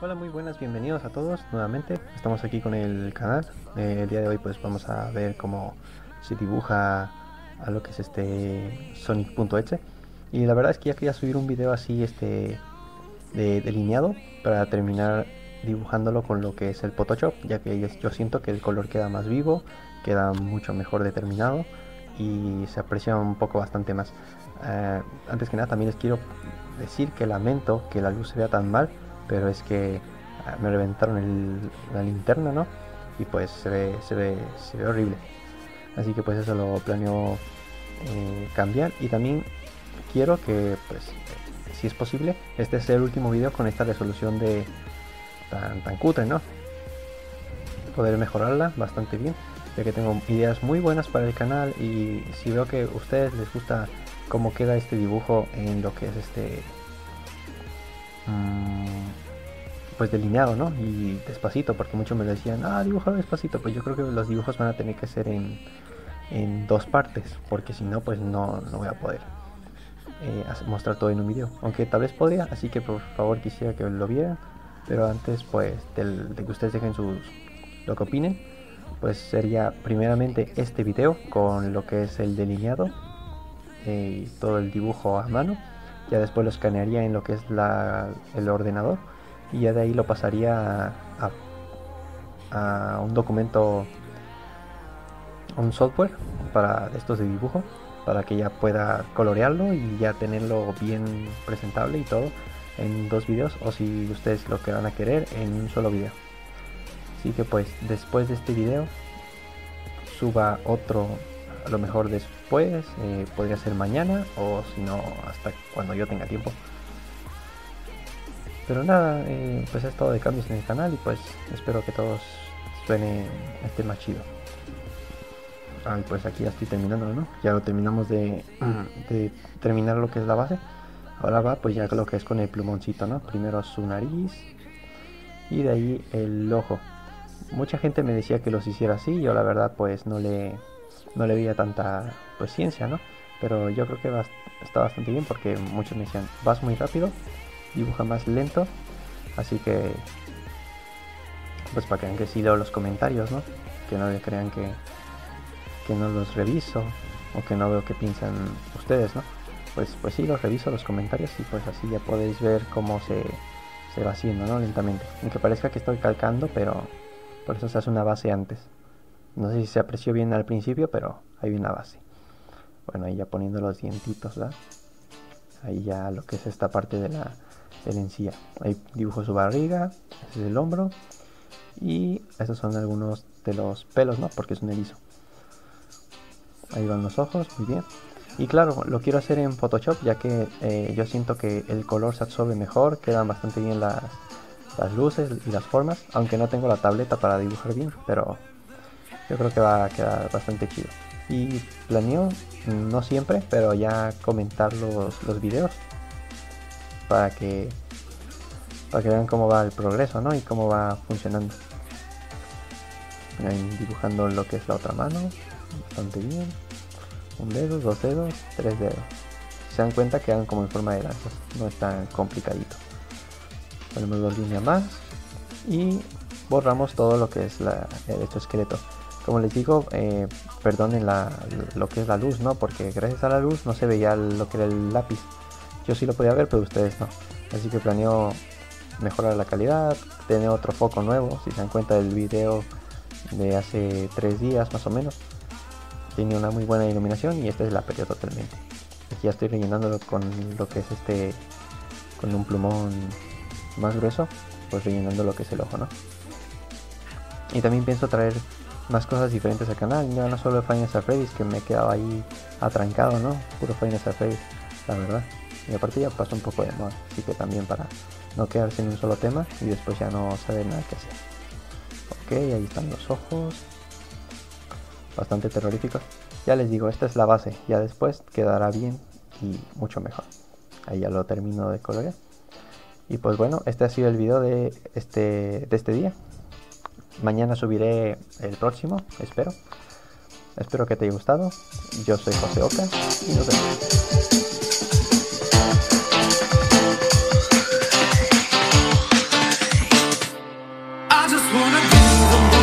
Hola, muy buenas, bienvenidos a todos nuevamente. Estamos aquí con el canal. Eh, el día de hoy pues vamos a ver cómo se dibuja a lo que es este Sonic.exe. Y la verdad es que ya quería subir un video así este de delineado para terminar dibujándolo con lo que es el Photoshop, ya que yo siento que el color queda más vivo, queda mucho mejor determinado y se aprecia un poco bastante más. Eh, antes que nada también les quiero decir que lamento que la luz se vea tan mal pero es que ah, me reventaron la linterna, ¿no? Y pues se ve, se ve, se ve horrible. Así que pues eso lo planeo eh, cambiar y también quiero que pues si es posible este sea el último video con esta resolución de tan, tan cutre, ¿no? Poder mejorarla bastante bien ya que tengo ideas muy buenas para el canal y si veo que a ustedes les gusta cómo queda este dibujo en lo que es este Mm, pues delineado, ¿no? Y despacito, porque muchos me decían, ah, dibujado despacito. Pues yo creo que los dibujos van a tener que ser en, en dos partes, porque si no, pues no, no voy a poder eh, mostrar todo en un video. Aunque tal vez podría, así que por favor quisiera que lo vieran. Pero antes, pues, de que ustedes dejen sus lo que opinen, pues sería primeramente este video con lo que es el delineado eh, y todo el dibujo a mano ya después lo escanearía en lo que es el ordenador y ya de ahí lo pasaría a, un documento, un software para estos de dibujo para que ya pueda colorearlo y ya tenerlo bien presentable y todo en dos videos o si ustedes lo que van a querer en un solo video así que pues después de este video suba otro a lo mejor después, eh, podría ser mañana o si no hasta cuando yo tenga tiempo. Pero nada, eh, pues es todo de cambios en el canal y pues espero que todos suene este más chido. Ah, pues aquí ya estoy terminando, ¿no? Ya lo terminamos de, de, terminar lo que es la base. Ahora va pues ya lo que es con el plumoncito, ¿no? Primero su nariz y de ahí el ojo. Mucha gente me decía que los hiciera así, yo la verdad pues no le, no le veía tanta pues, ciencia, ¿no? Pero yo creo que está bastante bien porque muchos me decían, vas muy rápido, dibuja más lento, así que pues para que vean que sí leo los comentarios, ¿no? Que no le crean que, que no los reviso o que no veo qué piensan ustedes, ¿no? Pues, pues sí, los reviso los comentarios y pues así ya podéis ver cómo se, se va haciendo, ¿no? Lentamente. Aunque parezca que estoy calcando, pero por eso se hace una base antes. No sé si se apreció bien al principio, pero hay una base. Bueno, ahí ya poniendo los dientitos, ¿verdad? Ahí ya lo que es esta parte de la, de la encía. Ahí dibujo su barriga, ese es el hombro. Y estos son algunos de los pelos, ¿no? Porque es un erizo. Ahí van los ojos, muy bien. Y claro, lo quiero hacer en Photoshop ya que eh, yo siento que el color se absorbe mejor, quedan bastante bien las, las luces y las formas, aunque no tengo la tableta para dibujar bien, pero yo creo que va a quedar bastante chido. Y planeo, no siempre, pero ya comentar los, los videos para que para que vean cómo va el progreso, ¿no? Y cómo va funcionando. dibujando lo que es la otra mano, bastante bien. Un dedo, dos dedos, tres dedos. se dan cuenta quedan como en forma de lanzas, no es tan complicadito. Ponemos dos líneas más y borramos todo lo que es la, el hecho esqueleto como les digo, eh, perdonen lo que es la luz, ¿no? Porque gracias a la luz no se veía lo que era el lápiz. Yo sí lo podía ver, pero ustedes no. Así que planeo mejorar la calidad, tener otro foco nuevo. Si se dan cuenta del video de hace tres días más o menos, tenía una muy buena iluminación y esta es la perdió totalmente. Aquí ya estoy rellenándolo con lo que es este, con un plumón más grueso, pues rellenando lo que es el ojo, ¿no? Y también pienso traer más cosas diferentes al canal, ya no solo Final Freddy's que me he quedado ahí atrancado, ¿no? Puro Final Freddy's, la verdad. Y aparte ya pasó un poco de moda, así que también para no quedarse en un solo tema y después ya no saber nada que hacer. Ok, ahí están los ojos. Bastante terroríficos. Ya les digo, esta es la base, ya después quedará bien y mucho mejor. Ahí ya lo termino de colorear. Y pues bueno, este ha sido el video de este, de este día. Mañana subiré el próximo, espero. Espero que te haya gustado. Yo soy José Oca y nos vemos. even